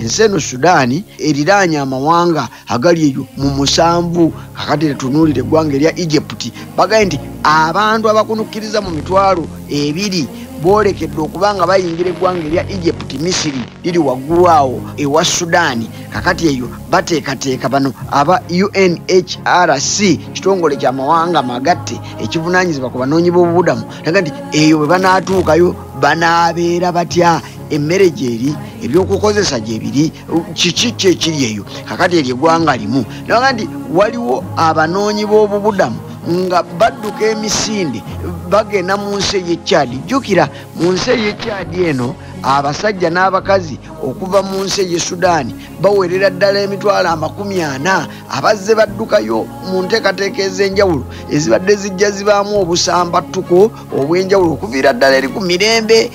ensi eno sudaani eriraanye amawanga agali eyo mu musanvu. Kakati tetunuulira eggwanga erya egypti bagaye nti abantu abakunukkiriza mu mitwalo ebiri boolekedde okuba nga bayingira eggwanga erya egypti misiri liri waggulu awo ewa sudaani. Kakati eyo bateekateeka bano aba unhrc kitongole kyamawanga magatte ekivunanyizibwa ku banoonyi b'obubudamu aga nti eyo bwe banaatuukayo banaabeera batya emmere gyeri ebyokukozesa gyebiri kiki kyekiri eyo? Kakati eryo eggwanga limu. Naga nti waliwo abanoonyi b'obubudamu nga badduka emisinde bagenda mu nsi ey'ekyadi. Jjukira mu nsi ey'ekyadi eno abasajja n'abakazi okuva mu nsi ey'e sudaani bawerera ddala emitwalo amakumi ana abazze baddukayo mu nteekateeka ez'enjawulo ezibadde zijja zibaamu obusambattuko obw'enjawulo okuviira ddala eri ku mirembe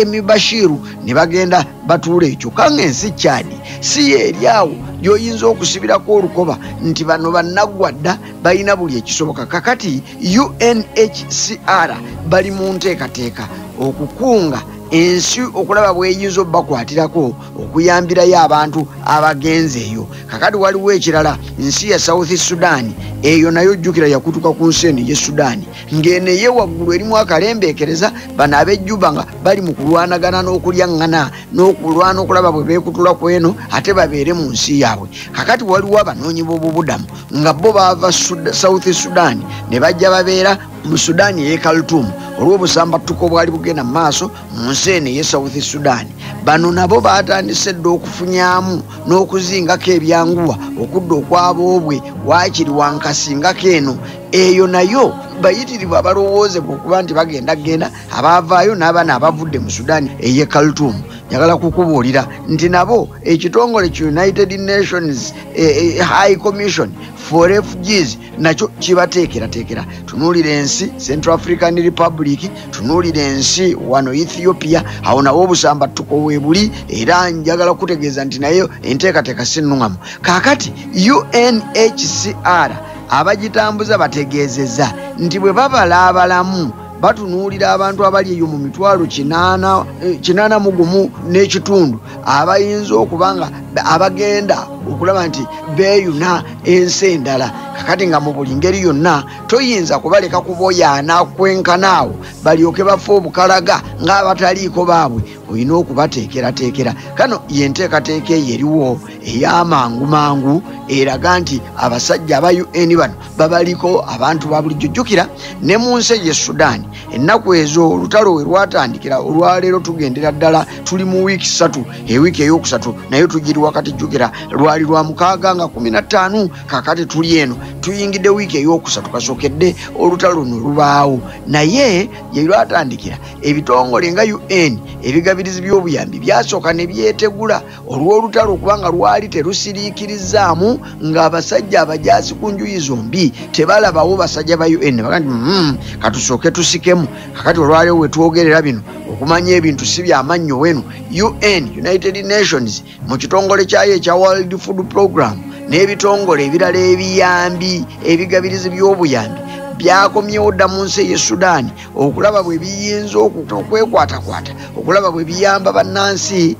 emibashiru ne bagenda batuula ekyo. Kanga ensi kyadi si yeeri awo gyoyinza okusibirako olukoba nti bano bannaggwa dda balina buli ekisoboka. Kakati unhcr bali mu nteekateeka okukunga ensi okulaba bweyinza obbakwatirako okuyambirayo abantu abagenze eyo kakati waliwo ekirala nsi ya south sudan eyo nayo ojjukira yakutuka ku nsi eno ye sudaani ng'eno eye waggulu erimu akalembeekereza bano ab'ejjuba nga bali mu kulwanagana n'okulyaŋŋana n'okulwana okulaba bwe beekutula ku eno ate babeere mu nsi yaabwe. Kakati waliwo abanoonyi b'obubudamu nga bo baava south sudan ne bajja babeera mu sudaani ey'e kaltumu olw'obusambattuko bwali bugenda mu maaso mu nsi eno ey'e south sudan. Bano nabo baatandise dda okufunyamu n'okuzingako ebyanguwa okudda okwaboobwe waakiri wankasingako eno eyo nayo bayitirivu abalowoozebwa okuba nti bagenda genda abaavaayo n'abaana abavudde mu sudaani ey'e kaltumu njagala kukubuulira nti nabo ekitongole ki united nations eh, eh, high commission for refugees nakyo kibateekerateekera. Tunuulira ensi central african republic tunuulira ensi wano ethiopia awo nawo obusambattuko weebuli era njagala kutegeeza nti naye enteekateeka sinnuŋamu kaakati unhcr abagitambuza bategeezezza nti bwe babalaabalamu batunuulira abantu abali eyo mu mitwalo kinaana mu gumu n'ekitundu. Abayinza okuba nga abagenda okulaba nti beeyuna ensi endala. Kakati nga mu buli ngeri yonna toyinza kubaleka kuboyaana kwenkanaawo balyoke bafe obukalaga ng'abataliiko baabwe. Olina okubateekerateekera kano yenteekateeka eyo eriwo ey'amangu mangu eraga nti abasajja aba un bano babaliko abantu ba bulijjo jjukira ne mu nsi ey'e sudaani ennaku ezo olutalo we lwatandikira olwaleero tugendera ddala tuli mu wiiki ssatu ewiiki eyokusatu naye tugiri wakati jjukira. Lwali lwa mukaaga nga kumi na ttaano kakati tuli eno tuyingidde wiiki eyokusatu kasookedde olutalo luno lubaawo. Naye ye lwatandikira ebitongole nga un ebigabirizi by'obuyambi byasooka ne byetegula olw'olutalo okubanga lwali terusiriikirizaamu ng'abasajja abajaasi ku njuyi zombi tebalabawo basajja ba un baga nti katusooke tusikemu. Kakati olwaliwo wetwogerera bino okumanya ebintu si byamannyo weno un united nations mu kitongole kyayo ekya world food program n'ebitongole ebirala ebiyambi ebigabirizi by'obuyambi byakomyewo dda mu nsi ey'e sudaani okulaba bwe biyinza okwekwatakwata okulaba bwe biyamba bannansi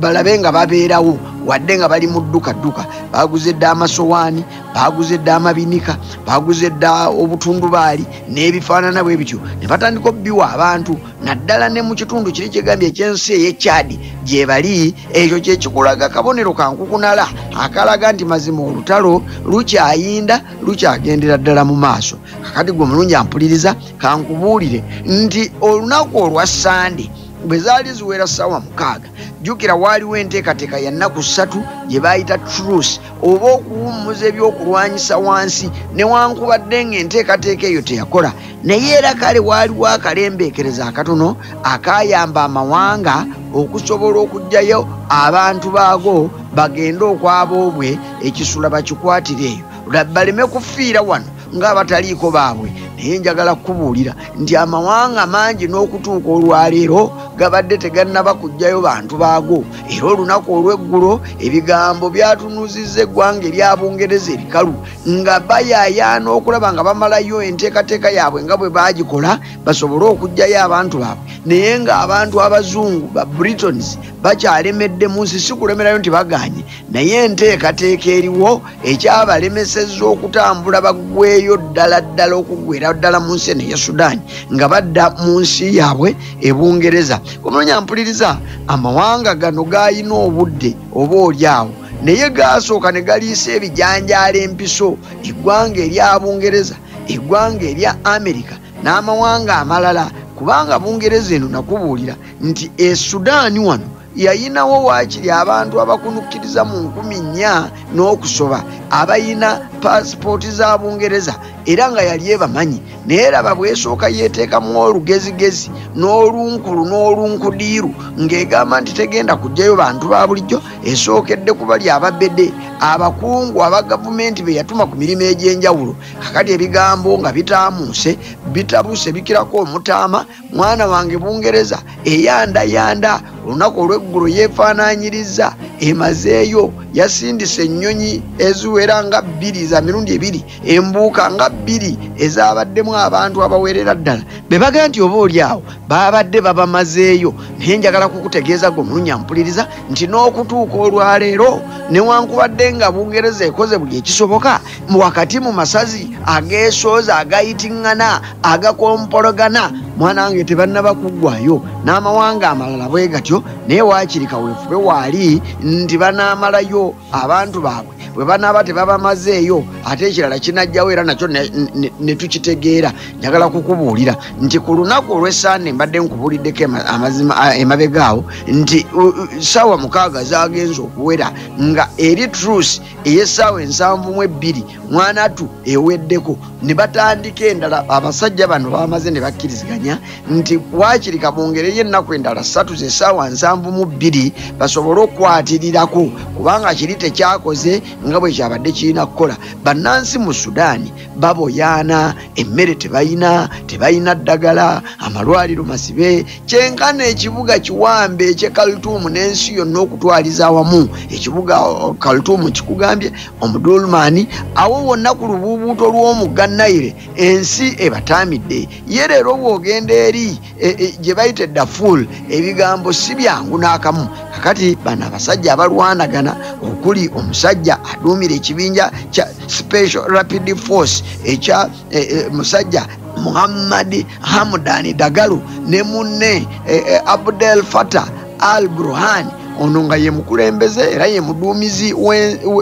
balabe nga babeerawo wadde nga bali mu ddukadduka baguze dda amasowaani baguze dda amabinika baguze dda obutundubaali n'ebifaanana bwe bityo. Ne batandika obbiwa abantu naddala ne mu kitundu kiri kyegambye ekyensi ey'ekyadi gye bali ekyo kyekikulaga kabonero kankukunala akalaga nti mazima olutalo lukyayinda lukyagendera ddala mu maaso. Kakati gwe mulungi ampuliriza kankubuulire nti olunaku olwa sande bwe zaali ziwera ssaawa mukaaga jjukira waaliwo enteekateeka ya nnaku ssatu gye baayita truce oba okuwummuza ebyokulwanyisa wansi newankubadde ng'enteekateeka eyo teyakola. Naye era kale waaliwo akalembeekereza akatono akayamba amawanga okusobola okuggyayo abantu baago bagende okwaboobwe ekisula bakikwatire eyo. Baleme kufiira wano ng'abataliiko baabwe naye njagala kukubuulira nti amawanga mangi n'okutuuka olwaleero gabadde tegannaba kujjayo bantu baago. Era olunaku olw'eggulo ebigambo byatunuzizza eggwanga eryabungereza erikalu nga bayaayaana okulaba nga bamalayo enteekateeka yaabwe nga bwe baagikola basobole okugjayo abantu baabwe. Naye ng'abantu abazungu ba britons bakyalemedde mu nsi si kulemerayo nti baganye. Naye enteekateeka eriwo ekyabalemesezza okutambula baggweyo ddala ddala okugwera ddala mu nsi eno eya sudaani nga badda mu nsi yaabwe ebungereza omulonyaa mpuliriza amawanga gano gayina obudde oba oliawo naye gasooka ne galiisa ebijanjaala empiso eggwanga erya bungereza eggwanga erya amerika n'amawanga amalala. Kubanga bungereza eno nakubuulira nti esudaani wano yayinawo waakiri abantu abakunukkiriza mu nkumi nnya n'okusoba abayina paasipooti za bungereza era nga yali ebamanyi. Naye raba bwesooka yeeteekamu olugezigezi n'olunkulu n'olunkudiiru ng'egamba nti tegenda kugjayo bantu ba bulijjo esookedde kubali ababede abakungu aba gavumenti be yatuma ku mirimu egy'enjawulo. Kakati ebigambo nga bitaamuuse bitabuse bikirako omutaama mwana wange bungereza eyandayanda. Olunaku olw'eggulu yeefaananyiriza emazeeyo yasindisa ennyonyi eziwera nga bbiri za mirundi ebiri embuuka nga bbiri ezabaddemu abantu abawerera ddala. Be bagaa nti oba oli awo babadde babamazeeyo naye njagala kukutegeeza gwe omulunya mpuliriza nti n'okutuuka olwaleero newankubadde nga bungereza ekoze buli ekisoboka wakati mu masazi ageesooza agayitiŋŋana agakompologana mwana wange tebannaba kuggwayo n'amawanga amalala bwe gatyo naye waakiri kaweefube waali nti banaamalayo abantu baabwe bwe banaaba tebabamazeeyo ate ekirala kinajjawo era nakyo ne tukitegeera. Njagala kukubuulira nti ku lunaku olw'essaande mbadde nkubuuliddeko amazima emabegaawo nti ssaawa mukaaga zagenza okuwera nga eri trusi ey'essaawa ensanvu mu ebbiri mwanatu eweddeko. Ne batandika endala abasajja bano bamaze ne bakkiriziganya nti waakiri kabongereyo ennaku endala ssatu zessaawa nsanvu mu bbiri basobole okukwatirirako kubanga kiri tekyakoze nga bwe kyabadde kirina kukola. Bannansi mu sudaani baboyaana emmere tebayina tebayina ddagala amalwaliro masibe. Kyenkana ekibuga kiwambe ekyekalituumu n'ensi yonna okutwaliza awamu. Ekibuga kalituumu kikugambye omudulmaani awo wonna ku lubuubuuto lw'omugga nayire ensi ebatamidde. Ye leero bw'ogenda eri gye bayita eddafuul ebigambo si byangu n'akamu kakati bano abasajja abalwanagana okuli omusajja aduumira ekibinja kya special rapid force ekya musajja muhammadi hamudani dagalu ne munne abdel fatah al burhan ono nga ye mukulembeze era ye muduumizi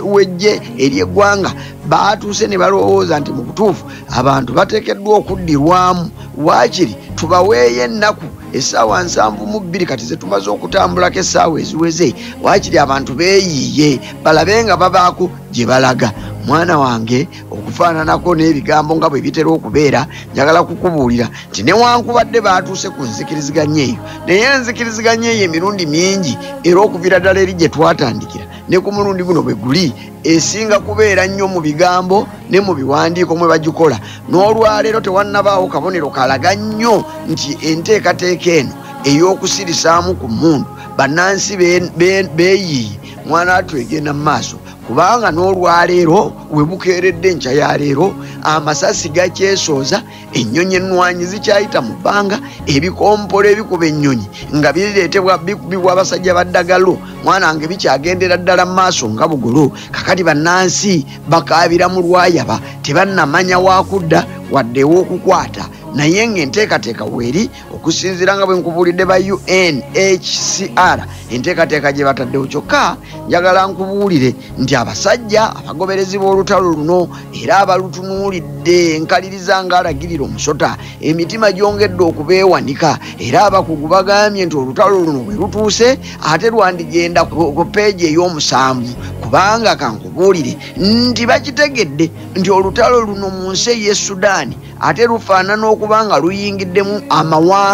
wejje eryeggwanga batuuse ne balowooza nti mu butuufu abantu bateekeddwa okuddirwamu. Waakiri tubaweeyo ennaku essaawa nsanvu mu bbiri kati ze tumaze okutambulako essaawa eziweze waakiri abantu beeyiiye balabe nga babaako gye balaga. Mwana wange okufaananako n'ebigambo nga bwe bitera okubeera njagala kukubuulira nti newankubadde baatuuse ku nzikiriziganya eyo naye enzikiriziganya eyo emirundi mingi era okuviira ddala eri gye twatandikira ne ku mulundi guno bwe guli esinga kubeera nnyo mu bigambo ne mu biwandiiko mwe bagikola. N'olwaleero tewannabaawo kabonero kalaga nnyo nti enteekateeka eno ey'okusirisaamu ku mmundu bannansi beeyiiye mwana atu egenda mu maaso kubanga n'olwaleero we bukeeredde enkya ya leero amasasi gakyesooza ennyonyi ennwanyi zikyayita mu bbanga ebikompolo ebikuba ennyonyi nga bireetebwa bikubibwa abasajja baddagalo mwana wange bikyagendera ddala mu maaso nga bugolo kakati bannansi bakaabira mu lwayaba tebannamanya wakudda wadde ew'okukwata naye ngaenteekateeka weeri okusinziira nga bwe nkubuulidde ba unhcr enteekateeka gye bataddewo kyokka njagala nkubuulire nti abasajja abagoberezi b'olutalo luno era abalutunuulidde enkaliriza ng'alagirira omusota emitima gyongedde okubeewanika era abakugu bagambye nti olutalo luno bwe lutuuse ate lwandigenda ku peegi ey'omusanvu kubanga kankubuulire nti bakitegedde nti olutalo luno mu nsi ey'e sudaani ate lufaanana okuba nga luyingiddemu amawanga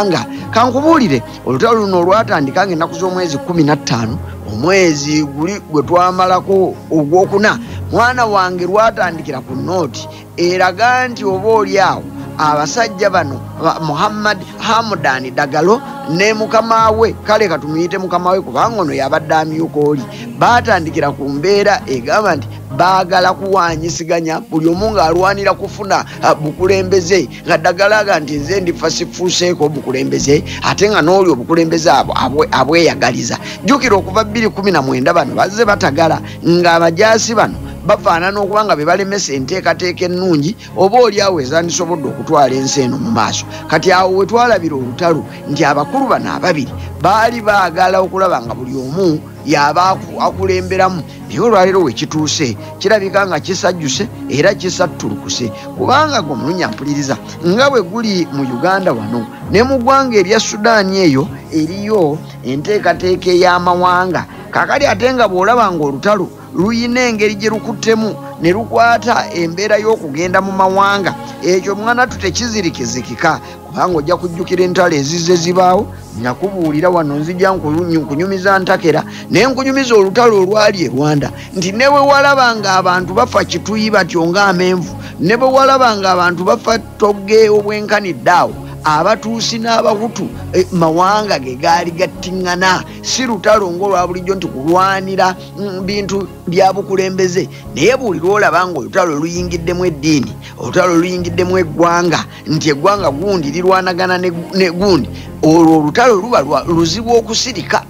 kankubuulire olutalo luno olwatandika nga ennaku z'omwezi kumi na ttaano omwezi guli gwe twamalako ogwokuna mwana wange lwatandikira ku nooti eraga nti oba oli awo abasajja bano muhammad hamudani dagalo ne mukama we. Kale katumuyite mukama we kubanga ono yabadde amyuka oli. Baatandikira ku mbeera egamba nti baagala kuwanyisiganya buli omu ng'alwanira kufuna bukulembeze. Nga ddagalaga nti nze ndifa sifuuseeko obukulembeze ate nga n'oli obukulembeze abweyagaliza. Jjukira okuva 219 bano bazze batagala ng'abajaasi bano bafaanana okuba nga be balemesa enteekateeka ennungi oba oli awo ezandisobodde okutwala ensi eno mu maaso. Kati awo we twalabira olutalo nti abakulu bano ababiri baali baagala okulaba nga buli omu yaba akulemberamu. Naye olwaleero wekituuse kirabika nga kisajjuse era kisattulukuse kubanga gwe omulunya mpuliriza nga bwe guli mu uganda wano ne mu ggwanga erya sudaani eyo eriyo enteekateeka ey'amawanga kakali ate nga bw'olaba nga olutalo luyina engeri gye lukuttemu ne lukwata embeera y'okugenda mu mawanga. Ekyo mwana tu tekizirikizikika kubanga ojja kujjukira entalo ezizze zibaawo nakubuulira wano nzija nkunyumiza ntakera naye nkunyumiza olutalo olwali e rwanda. Nti ne bwe walaba nga abantu bafa kituyi batyo ng'amenvu ne bwe walaba nga abantu bafa togge obwenkanidde awo abatuusi n'abahutu e, mawanga ge gaali gattiŋŋana. Si lutalo ngaolwa bulijjo nti kulwanira mm, bintu bya bukulembeze. Naye buli lwolaba nga olutalo luyingiddemu eddiini olutalo luyingiddemu eggwanga nti eggwanga gundi lirwanagana ne gundi. Olwo olutalo luba luzibu okusirika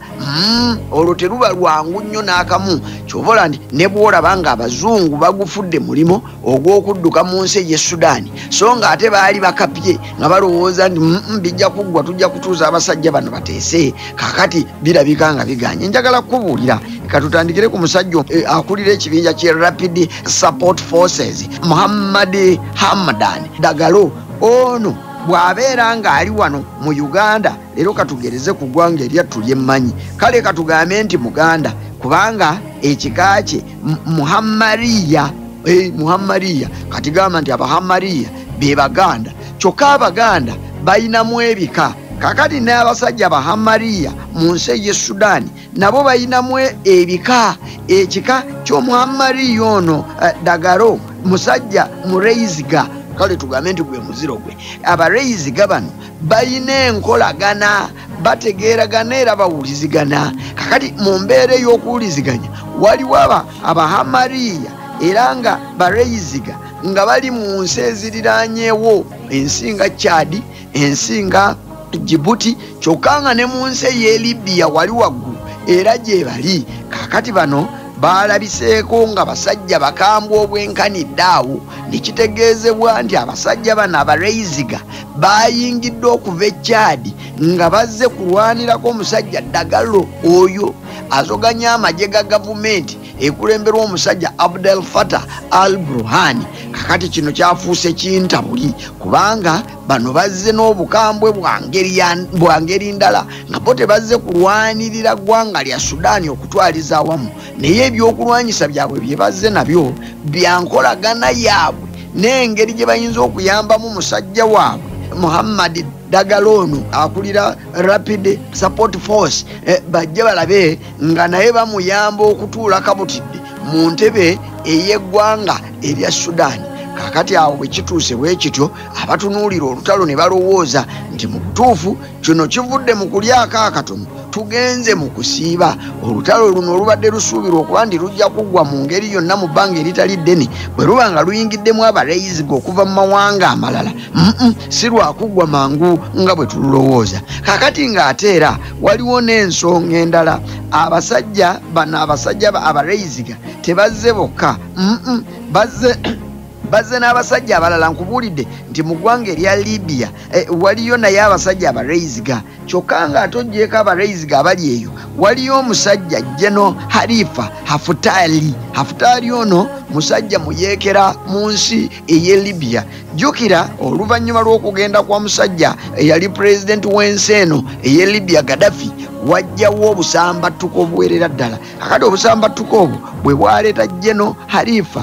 olwo teruba lwangu nnyo n'akamu. Kyobola nti ne bwolaba nga abazungu bagufudde mulimo ogw'okudduka mu nsi ey'e sudaani so nga ate baali bakapye nga balowooza nti mm, bijja kuggwa tujja kutuuza abasajja bano bateese. Kakati birabika nga biganye. Njagala kukubuulira katutandikire ku musajja e, akulira ekibinja kye rapid support forces muhammad hamadan dagalo. Ono bw'abeera ng'ali wano mu uganda leero katugereze ku ggwanga eryattu lyemmanyi kale katugambe nti muganda kubanga ekika kye muhammariya e, muhammariya kati gamba nti abahammariya be baganda. Kyokka abaganda bayinamu ebika. Kakati n'abasajja bahammariya mu nsi ey'e sudaani nabo bayinamu ebika. Ekika ky'omuhammariya ono dagaro musajja mureiziga kale tugambe nti gwe muziro gwe. Abareiziga bano bayina enkolagana bategeeragana era bawulizigana. Kakati mu mbeera ey'okuwuliziganya waliwo abahamariya era nga bareiziga nga bali mu nsi eziriranyeewo ensi nga chadi ensi nga jibuti kyokka nga ne mu nsi ey'e libiya wali waggulu era gye bali. Kakati bano baalabiseeko nga basajja bakambwe obwenkanidde awo nekitegeezebwa nti abasajja bano abareiziga bayingidde okuva ekyadi nga bazze kulwanirako omusajja ddagalo oyo azoganya amagye ga gavumenti ekulemberwa omusajja abdel fatah al bruhani kakati kino kyafuuse kintabuli kubanga bano bazze n'obukambwe bwa ngeri ndala nga bo tebazze kulwanirira ggwanga lya sudaani okutwaliza awamu. Naye ebyokulwanyisa byabwe bye bazze nabyo byankolagana yaabwe n'engeri gye bayinza okuyambamu musajja waabwe muhammadi dagalo ono akulira rapid support force. Eh, bajje balabe nga naye bamuyamba okutuula kabutidde mu ntebe ey'eggwanga erya sudaani kakati awo bwe kituuse bwe kityo abatunuulira olutalo ne balowooza nti mu butuufu kino kivudde mu kulyako akatono tugenze mu kusiiba. Olutalo luno olubadde lusuubirwa okuba nti lujja kuggwa mu ngeri yonna mu bbanga eritali ddene. Bwe luba nga luyingiddemu abareiziga okuva mu mawanga amalala. Mm si lwakuggwa mangu nga bwe tululowooza. Kakati ng'ate era waliwo n'ensonga endala. Abasajja bano abasajja abareiziga tebazze bokka. Mm bazze bazze n'abasajja abalala. Nkubuulidde nti mu ggwanga erya libiya eh, waliyo naye abasajja abareiziga kyokka nga ate ogyeko abareiziga abali eyo waliyo omusajja jeno harifa hafutali. Hafutali ono musajja muyeekera mu nsi ey'e libiya jjukira oluvannyuma lw'okugenda kwa musajja eyali pulezidenti w'ensi eno ey'e libiya gadafi wajjawo obusambattuko obuwerera ddala. Kakati obusambattuko obwo bwe bwaleeta jeno harifa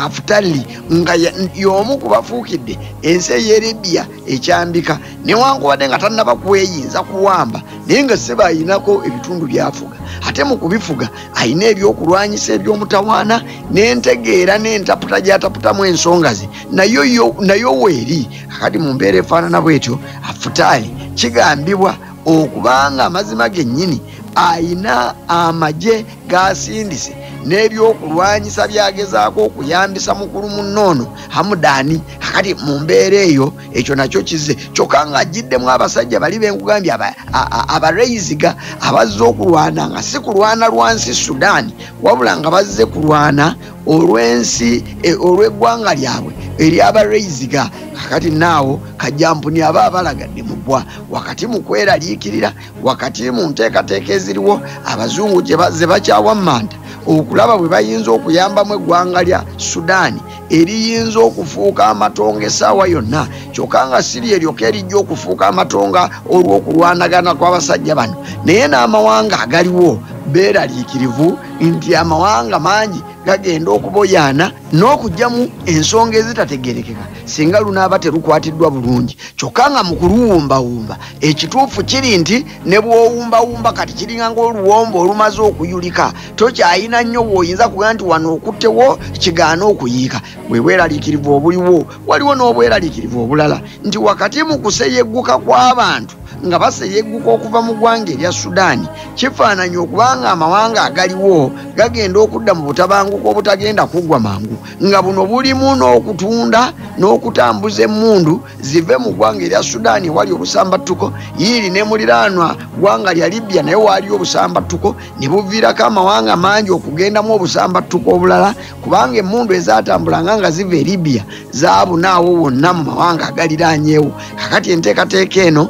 hafutali nga y'omu ku bafuukidde ensi ey'eribiya ekyambika newankubadde nga tannaba kweyinza kuwamba naye nga seba ayinako ebitundu byafuga. Ate mu kubifuga ayina ebyokulwanyisa ebyomutawaana n'entegeera n'entaputa gy'ataputamu ensonga ze. Nayo weeri kakati mu mbeera efaanana bwetyo afutaali kigambibwa okubanga amazima gennyini ayina amagye gasindise n'ebyokulwanyisa byagezaako okuyambisa mukulu munoono hamudaani akati mu mbeera eyo ekyo nakyo kize. Kyokka nga agiddemu abasajja bali benkugambye abareisiga abazze okulwana nga si kulwana lwansi sudaani wabula nga bazze kulwana olw'ensi olw'eggwanga lyabwe eryabareisiga kakati naawo kajampuni aba abalagadde mu ggwa wakati mu kweraliikirira wakati mu nteekateeka eziriwo abazungu ze bakyawa manda okulaba bwe bayinza okuyambamu eggwanga lya sudaani eriyinza okufuuka amatongo essaawa yonna kyokka nga siri eryoka erijja okufuuka amatonga olw'okulwanagana kw'abasajja bano. Naye n'amawanga agaliwo beeraliikirivu nti amawanga mangi gagenda okuboyaana n'okugjamu ensonga ezitategerekeka singa lunaaba terukwatiddwa bulungi. Kyokka nga mu kuluwumbawumba ekituufu kiri nti ne bw'owumbawumba kati kiringa ng'oluwombo olumaze okuyulika tokyayina nnyo bw'oyinza kugaa nti wano okuttewo kigaana okuyiika. Bwe bweraliikirivu obuliwo waliwo n'obweraliikirivu obulala. Nti wakati mu kuseyegguka kw'abantu nga baseyegguka okuva mu ggwanga erya sudaani kifaananya okubanga amawanga agaliwo gagenda okudda mu butabanguko obutagenda kuggwa mangu. Nga buno bulimu n'okutunda n'okutambuza emmundu zive mu ggwanga erya sudaani ewali obusambattuko. Yiiri ne muliraanwa ggwanga lya libya naye waaliyo obusambattuko. Ne buviirako amawanga mangi okugendamu obusambattuko obulala kubanga emmundu ezatambulanga nga ziva e libya zaabunaawo wonna mu mawanga agaliraanyeewo. Kakati enteekateeka eno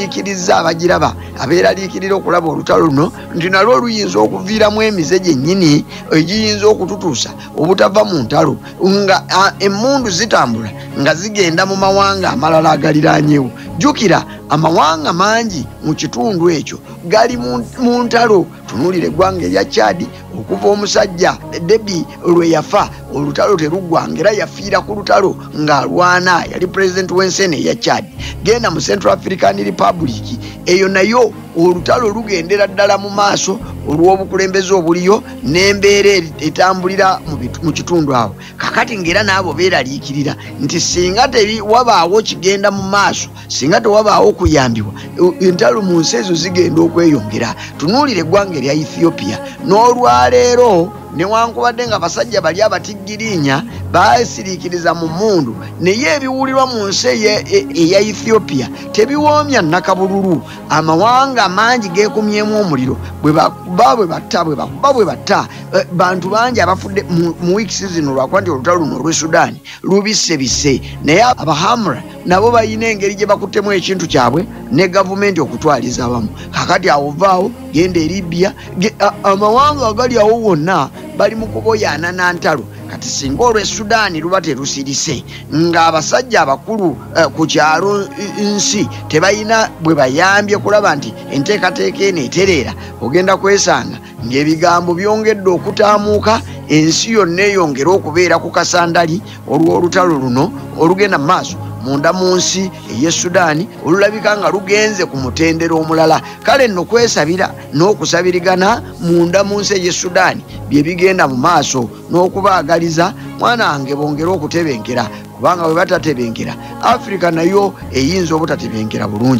yeeraliikiriza abagiraba abeeraliikirira okulaba olutalo luno nti nalwo luyinza okuviiramu emize gyennyini egiyinza okututuusa obutava mu ntalo nga emmundu zitambula nga zigenda mu mawanga amalala agaliranyeewo jjukira amawanga mangi mu kitundu ekyo gali mu ntalo. Tunuulira eggwanga erya chadi okuva omusajja debi lwe yafa. Olutalo teruggwanga era yafiira ku lutalo ng'alwana yali pulezidenti w'enseene eya chadi genda mu central african republic. Eyo nayo olutalo lugendera ddala mu maaso olw'obukulembeze obuliyo n'embeera etambulira mu kitundu awo. Kakati ngaera n'abo beeraliikirira nti singa teri wabaawo kigenda mu maaso singa tewabaawo kuyambibwa entalo mu nsi ezo zigenda okweyongera. Tunuulira eggwanga erya ethiopia n'olwaleero newankubadde nga basajja bali abatiggirinya basiriikiriza mu mundu. Naye ebiwulirwa mu nsi eya ethiopia tebiwoomya nakabululu amawanga mangi geekumyemu omuliro. Bweba bwe batta bwe bakuba bwe batta bantu bangi abafudde mu wiikisi zino lwakuba nti olutalo luno olw'e sudaani lubisebise naye abahamra nabo balina engeri gye bakuttemu ekintu kyabwe ne gavumenti okutwaliza abamu kakati awo vaawo genda e libya. Amawanga agali awo wonna bali mu kuboyaana na ntalo kati singa olw'e sudaani luba terusirise ng'abasajja abakulu ku kyalo nsi tebalina bwe bayambye kulaba nti enteekateeka eno etereera. Ogenda kwesanga ng'ebigambo byongedde okutaamuuka ensi yonna eyongera okubeera ku kasandali olw'olutalo luno olugenda mu maaso munda mu nsi ey'e sudaani olulabika nga lugenze ku mutendero omulala. Kale nno kwesabira n'okusabirigana munda mu nsi ey'e sudaani bye bigenda mu maaso n'okubaagaliza mwana wange bongere okutebenkera kubanga bwe batatebenkera afirika nayo eyinza obutatebenkera bulungi